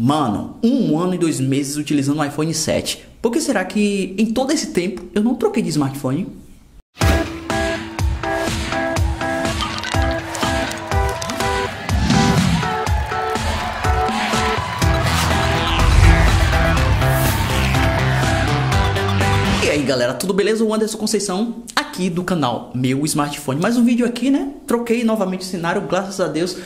Mano, um ano e dois meses utilizando o iPhone 7. Por que será que em todo esse tempo eu não troquei de smartphone? E aí galera, tudo beleza? O Anderson Conceição aqui do canal Meu Smartphone. Mais um vídeo aqui, né? Troquei novamente o cenário, graças a Deus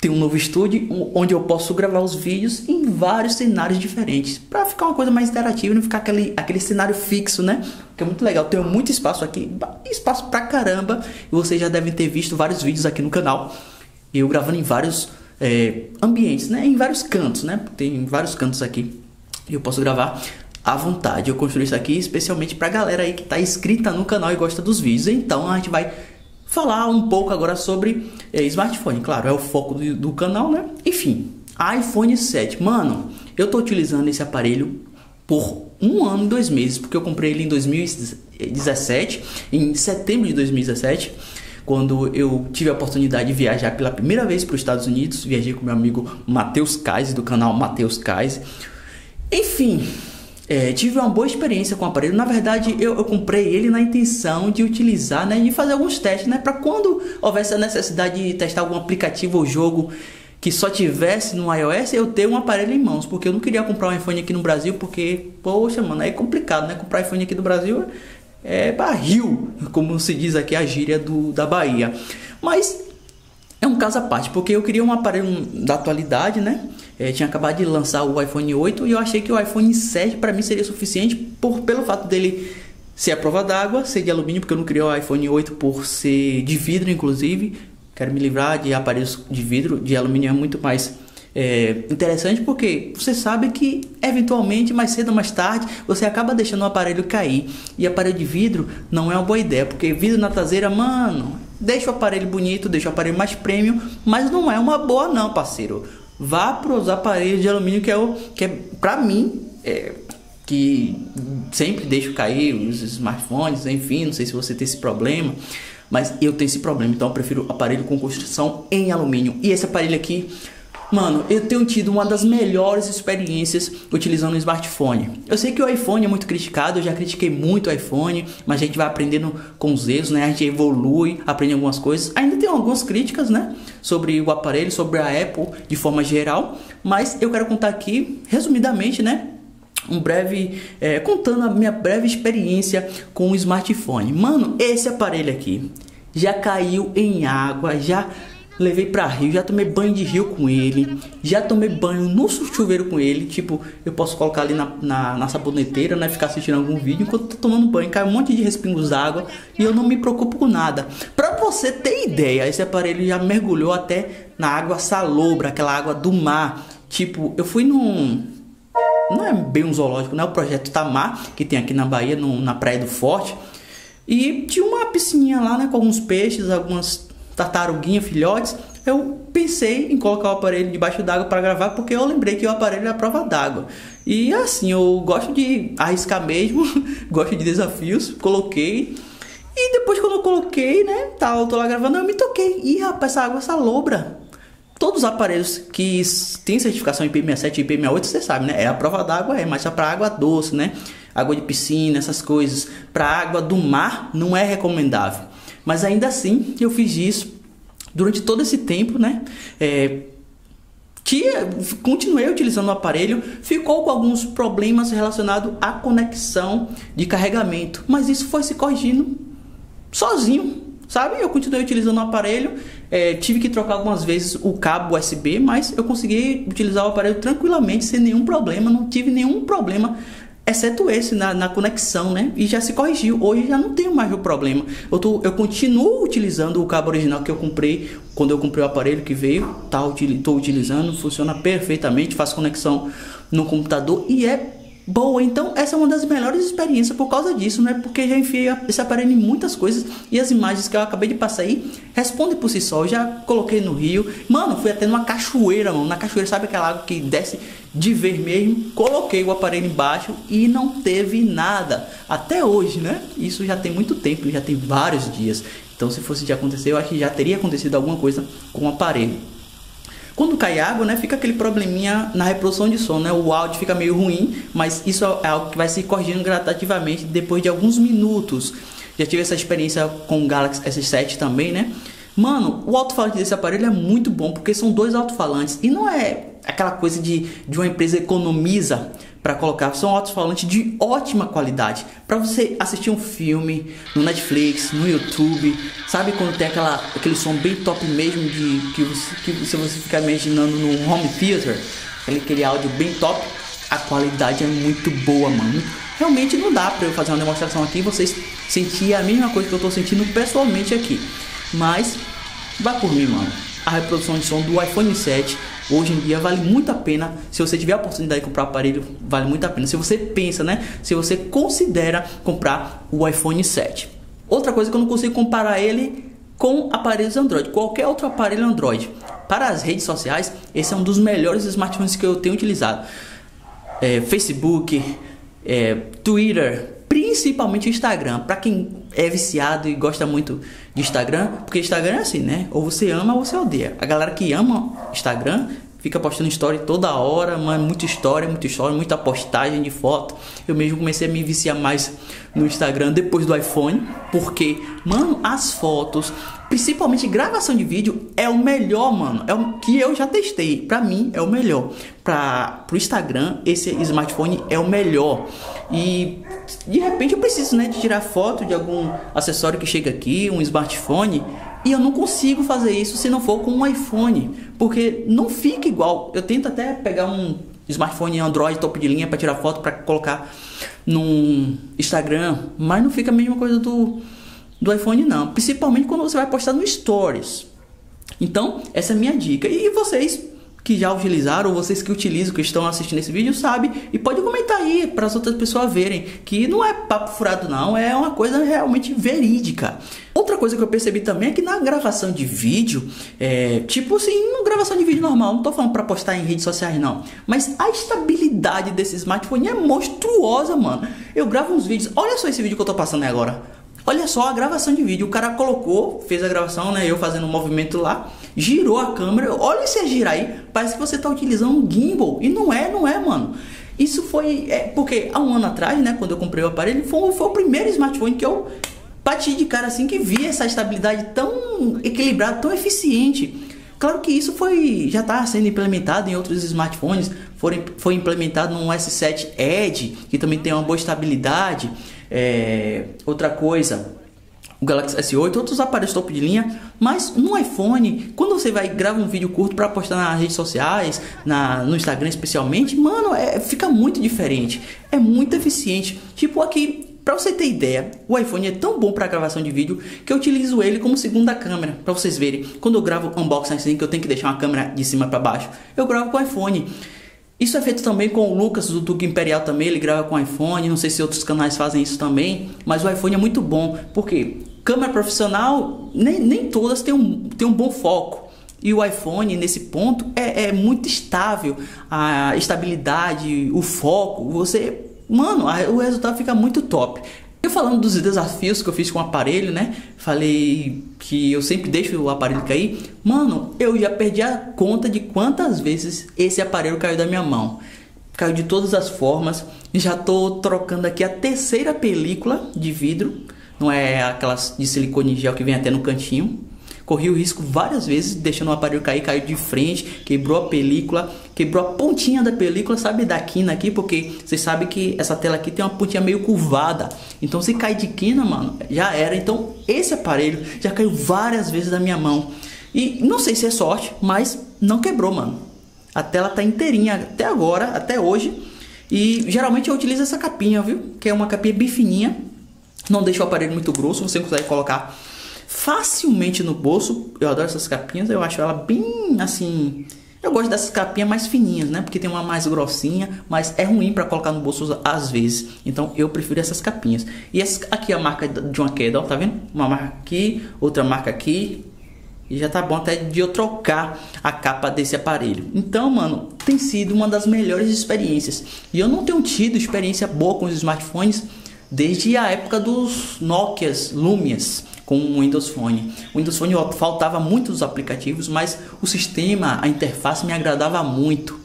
tem um novo estúdio onde eu posso gravar os vídeos em vários cenários diferentes para ficar uma coisa mais interativa e não ficar aquele, aquele cenário fixo, né? Que é muito legal. Tenho muito espaço aqui, espaço pra caramba. E vocês já devem ter visto vários vídeos aqui no canal. Eu gravando em vários é, ambientes, né? Em vários cantos, né? Tem vários cantos aqui. E eu posso gravar à vontade. Eu construí isso aqui especialmente pra galera aí que tá inscrita no canal e gosta dos vídeos. Então a gente vai falar um pouco agora sobre é, smartphone. Claro, é o foco do, do, canal, né? Enfim, iPhone 7. Mano, eu tô utilizando esse aparelho por um ano e dois meses, porque eu comprei ele em 2017, em setembro de 2017 quando eu tive a oportunidade de viajar pela primeira vez para os Estados Unidos. Viajei com meu amigo Matheus Kais, do canal Matheus Kais. Enfim, é, tive uma boa experiência com o aparelho. Na verdade, eu, eu, comprei ele na intenção de utilizar, né, de fazer alguns testes, né, para quando houvesse a necessidade de testar algum aplicativo ou jogo que só tivesse no iOS, eu ter um aparelho em mãos, porque eu não queria comprar um iPhone aqui no Brasil, porque, poxa, mano, é complicado, né? Comprar iPhone aqui no Brasil é barril, como se diz aqui a gíria do, da Bahia. Mas é um caso à parte, porque eu queria um aparelho da atualidade, né? É, tinha acabado de lançar o iPhone 8 e eu achei que o iPhone 7 para mim seria suficiente por, pelo fato dele ser a prova d'água, ser de alumínio, porque eu não queria o iPhone 8 por ser de vidro, inclusive. Quero me livrar de aparelhos de vidro, de alumínio é muito mais é, interessante porque você sabe que eventualmente, mais cedo ou mais tarde, você acaba deixando o aparelho cair. E aparelho de vidro não é uma boa ideia, porque vidro na traseira, mano, deixa o aparelho bonito, deixa o aparelho mais premium, mas não é uma boa não, parceiro. Vá para os aparelhos de alumínio que é o que é para mim é, que sempre deixo cair os smartphones, enfim, não sei se você tem esse problema, mas eu tenho esse problema, então eu prefiro aparelho com construção em alumínio. E esse aparelho aqui Mano, eu tenho tido uma das melhores experiências utilizando o smartphone. Eu sei que o iPhone é muito criticado, eu já critiquei muito o iPhone, mas a gente vai aprendendo com os erros, né? A gente evolui, aprende algumas coisas. Ainda tem algumas críticas, né? Sobre o aparelho, sobre a Apple de forma geral, mas eu quero contar aqui, resumidamente, né? um breve é, contando a minha breve experiência com o smartphone. Mano, esse aparelho aqui já caiu em água, já Levei pra rio, já tomei banho de rio com ele, já tomei banho no chuveiro com ele. Tipo, eu posso colocar ali na, na, na saboneteira, né? Ficar assistindo algum vídeo enquanto tô tomando banho, cai um monte de respingos d'água e eu não me preocupo com nada. Pra você ter ideia, esse aparelho já mergulhou até na água salobra, aquela água do mar. Tipo, eu fui num. Não é bem um zoológico, né? O projeto Tamar, que tem aqui na Bahia, no, na Praia do Forte. E tinha uma piscininha lá, né? Com alguns peixes, algumas tartaruguinha, filhotes, eu pensei em colocar o aparelho debaixo d'água para gravar porque eu lembrei que o aparelho é a prova d'água. E assim, eu gosto de arriscar mesmo, gosto de desafios, coloquei. E depois quando eu coloquei, né, tá, eu tô lá gravando, eu me toquei. E rapaz, essa água, essa lobra. Todos os aparelhos que têm certificação IP67 e IP68, você sabe, né? É a prova d'água, é, mas é para água doce, né? Água de piscina, essas coisas. Para água do mar não é recomendável. Mas ainda assim, eu fiz isso durante todo esse tempo, né? É, que continuei utilizando o aparelho, ficou com alguns problemas relacionados à conexão de carregamento, mas isso foi se corrigindo sozinho, sabe? Eu continuei utilizando o aparelho, é, tive que trocar algumas vezes o cabo USB, mas eu consegui utilizar o aparelho tranquilamente, sem nenhum problema, não tive nenhum problema exceto esse na, na, conexão, né? E já se corrigiu. Hoje já não tenho mais o problema. Eu, tô, eu continuo utilizando o cabo original que eu comprei quando eu comprei o aparelho que veio. Tá, estou utilizando, funciona perfeitamente, faz conexão no computador e é boa. Então, essa é uma das melhores experiências por causa disso, né? Porque já enfiei esse aparelho em muitas coisas e as imagens que eu acabei de passar aí respondem por si só. Eu já coloquei no rio. Mano, fui até numa cachoeira, mano. Na cachoeira, sabe aquela água que desce de ver mesmo? Coloquei o aparelho embaixo e não teve nada. Até hoje, né? Isso já tem muito tempo, já tem vários dias. Então, se fosse de acontecer, eu acho que já teria acontecido alguma coisa com o aparelho. Quando cai água, né, fica aquele probleminha na reprodução de som, né? O áudio fica meio ruim, mas isso é algo que vai se corrigindo gradativamente depois de alguns minutos. Já tive essa experiência com o Galaxy S7 também, né? Mano, o alto-falante desse aparelho é muito bbom porque são dois alto-falantes e não é aquela coisa de, de uma empresa economiza para colocar. São alto-falantes de ótima qualidade para você assistir um filme no Netflix, no YouTube, sabe quando tem aquela, aquele som bem top mesmo de que você, que você ficar imaginando no home theater, aquele, aquele áudio bem top, a qualidade é muito boa, mano. Realmente não dá para eu fazer uma demonstração aqui e vocês sentir a mesma coisa que eu tô sentindo pessoalmente aqui. Mas, vá por mim, mano. A reprodução de som do iPhone 7 hoje em dia vale muito a pena. Se você tiver a oportunidade de comprar o aparelho, vale muito a pena. Se você pensa, né? Se você considera comprar o iPhone 7. Outra coisa que eu não consigo comparar ele com aparelhos Android, qualquer outro aparelho Android. Para as redes sociais, esse é um dos melhores smartphones que eu tenho utilizado. É, Facebook, é, Twitter, principalmente Instagram. Para quem é viciado e gosta muito de Instagram, porque Instagram é assim, né? Ou você ama ou você odeia. A galera que ama Instagram fica postando story toda hora, mas muita história, muita história, muita postagem de foto. Eu mesmo comecei a me viciar mais no Instagram depois do iPhone, porque, mano, as fotos, principalmente gravação de vídeo, é o melhor, mano. É o que eu já testei. Pra mim, é o melhor. Pra, pro Instagram, esse smartphone é o melhor. E de repente eu preciso, né, de tirar foto de algum acessório que chega aqui, um smartphone, e eu não consigo fazer isso se não for com um iPhone, porque não fica igual. Eu tento até pegar um smartphone Android top de linha para tirar foto para colocar no Instagram, mas não fica a mesma coisa do do iPhone não, principalmente quando você vai postar no Stories. Então, essa é a minha dica. E vocês que já utilizaram, vocês que utilizam, que estão assistindo esse vídeo, sabe? E pode comentar aí para as outras pessoas verem que não é papo furado não, é uma coisa realmente verídica. Outra coisa que eu percebi também é que na gravação de vídeo, é, tipo assim, uma gravação de vídeo normal, não tô falando para postar em redes sociais não, mas a estabilidade desse smartphone é monstruosa, mano. Eu gravo uns vídeos, olha só esse vídeo que eu tô passando agora. Olha só a gravação de vídeo. O cara colocou, fez a gravação, né? Eu fazendo um movimento lá, girou a câmera. Olha esse girar aí. Parece que você está utilizando um gimbal. E não é, não é, mano. Isso foi. É, porque há um ano atrás, né? Quando eu comprei o aparelho, foi, foi o primeiro smartphone que eu bati de cara assim que vi essa estabilidade tão equilibrada, tão eficiente. Claro que isso foi já está sendo implementado em outros smartphones, foi, foi implementado no S7 Edge, que também tem uma boa estabilidade. É, outra coisa, o Galaxy S8, outros aparelhos topo de linha, mas no iPhone, quando você vai gravar um vídeo curto para postar nas redes sociais, na, no Instagram especialmente, mano, é, fica muito diferente, é muito eficiente. Tipo aqui, para você ter ideia, o iPhone é tão bom para gravação de vídeo que eu utilizo ele como segunda câmera, para vocês verem. Quando eu gravo unboxing assim, que eu tenho que deixar uma câmera de cima para baixo, eu gravo com o iPhone. Isso é feito também com o Lucas do Duque Imperial também, ele grava com iPhone, não sei se outros canais fazem isso também, mas o iPhone é muito bom, porque câmera profissional, nem, nem todas têm um, têm um bom foco. E o iPhone, nesse ponto, é, é muito estável. A estabilidade, o foco, você. Mano, o resultado fica muito top. Eu falando dos desafios que eu fiz com o aparelho, né? Falei que eu sempre deixo o aparelho cair. Mano, eu já perdi a conta de quantas vezes esse aparelho caiu da minha mão. Caiu de todas as formas. Já tô trocando aqui a terceira película de vidro. Não é aquelas de silicone gel que vem até no cantinho. Corri o risco várias vezes, deixando o aparelho cair, caiu de frente, quebrou a película, quebrou a pontinha da película, sabe, da quina aqui, porque vocês sabem que essa tela aqui tem uma pontinha meio curvada. Então se cai de quina, mano, já era. Então esse aparelho já caiu várias vezes da minha mão. E não sei se é sorte, mas não quebrou, mano. A tela tá inteirinha até agora, até hoje. E geralmente eu utilizo essa capinha, viu? Que é uma capinha bem fininha. Não deixa o aparelho muito grosso, você consegue colocar facilmente no bolso. Eu adoro essas capinhas, eu acho ela bem assim. Eu gosto dessas capinhas mais fininhas, né? Porque tem uma mais grossinha, mas é ruim para colocar no bolso às vezes. Então eu prefiro essas capinhas. E essa aqui é a marca de uma queda, ó, tá vendo? Uma marca aqui, outra marca aqui. E já tá bom até de eu trocar a capa desse aparelho. Então, mano, tem sido uma das melhores experiências. E eu não tenho tido experiência boa com os smartphones desde a época dos Nokias Lumias com o Windows Phone. O Windows Phone faltava muitos aplicativos, mas o sistema, a interface me agradava muito.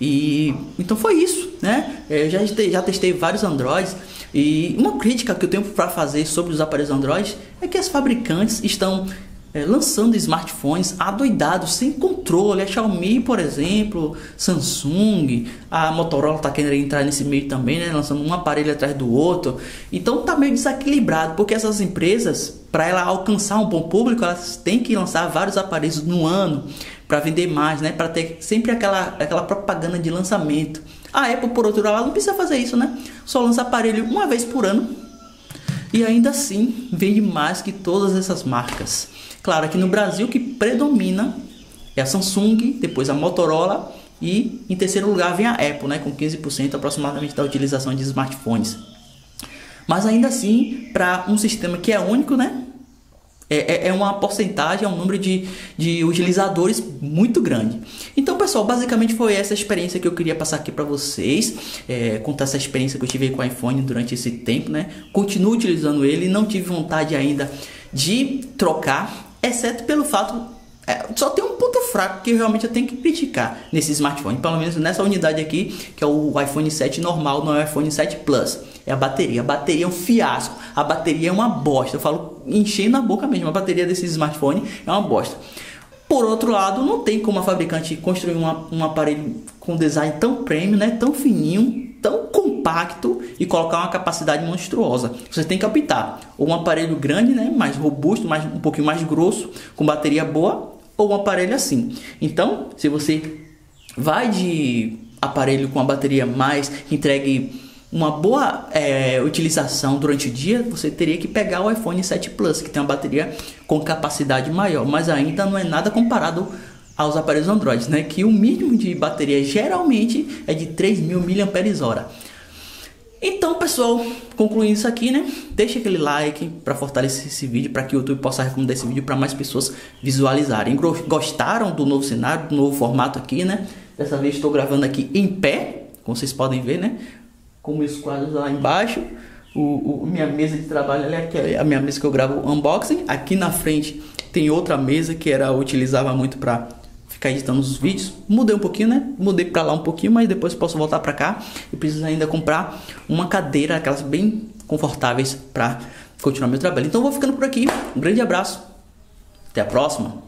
E então foi isso, né? Eu já, já testei vários Androids e uma crítica que eu tenho para fazer sobre os aparelhos Android é que as fabricantes estão é, lançando smartphones adoidados, sem controle. A Xiaomi, por exemplo, Samsung, a Motorola está querendo entrar nesse meio também, né? lançando um aparelho atrás do outro. Então tá meio desequilibrado, porque essas empresas, para ela alcançar um bom público, elas têm que lançar vários aparelhos no ano para vender mais, né? Para ter sempre aquela, aquela propaganda de lançamento. A Apple, por outro lado, não precisa fazer isso, né? Só lança aparelho uma vez por ano e ainda assim vende mais que todas essas marcas. Claro, aqui no Brasil que predomina é a Samsung, depois a Motorola e em terceiro lugar vem a Apple, né, com 15% aproximadamente da utilização de smartphones. Mas ainda assim, para um sistema que é único, né, é, é, é, uma porcentagem, é um número de, de utilizadores muito grande. Então, pessoal, basicamente foi essa experiência que eu queria passar aqui para vocês. É, contar essa experiência que eu tive com o iPhone durante esse tempo, né? Continuo utilizando ele, não tive vontade ainda de trocar exceto pelo fato é, só tem um ponto fraco que realmente eu tenho que criticar nesse smartphone, pelo menos nessa unidade aqui, que é o iPhone 7 normal, não é o iPhone 7 Plus. É a bateria. A bateria é um fiasco. A bateria é uma bosta. Eu falo enchendo a boca mesmo. A bateria desse smartphone é uma bosta. Por outro lado, não tem como a fabricante construir uma, um aparelho com design tão premium, né, tão fininho, tão compacto e colocar uma capacidade monstruosa. Você tem que optar ou um aparelho grande, né, mais robusto, mais um pouquinho mais grosso, com bateria boa, ou um aparelho assim. Então, se você vai de aparelho com a bateria mais entregue uma boa é, utilização durante o dia, você teria que pegar o iPhone 7 Plus, que tem uma bateria com capacidade maior, mas ainda não é nada comparado aos aparelhos Android, né? Que o mínimo de bateria geralmente é de 3.000 mAh. Então, pessoal, concluindo isso aqui, né? Deixa aquele like para fortalecer esse vídeo, para que o YouTube possa recomendar esse vídeo para mais pessoas visualizarem. Gostaram do novo cenário, do novo formato aqui, né? Dessa vez estou gravando aqui em pé, como vocês podem ver, né? Com meus quadros lá embaixo. O, o, minha mesa de trabalho ali, aqui é a minha mesa que eu gravo unboxing. Aqui na frente tem outra mesa que era utilizava muito para ficar editando os vídeos. Mudei um pouquinho, né? Mudei para lá um pouquinho, mas depois posso voltar para cá. E preciso ainda comprar uma cadeira, aquelas bem confortáveis para continuar meu trabalho. Então vou ficando por aqui. Um grande abraço. Até a próxima.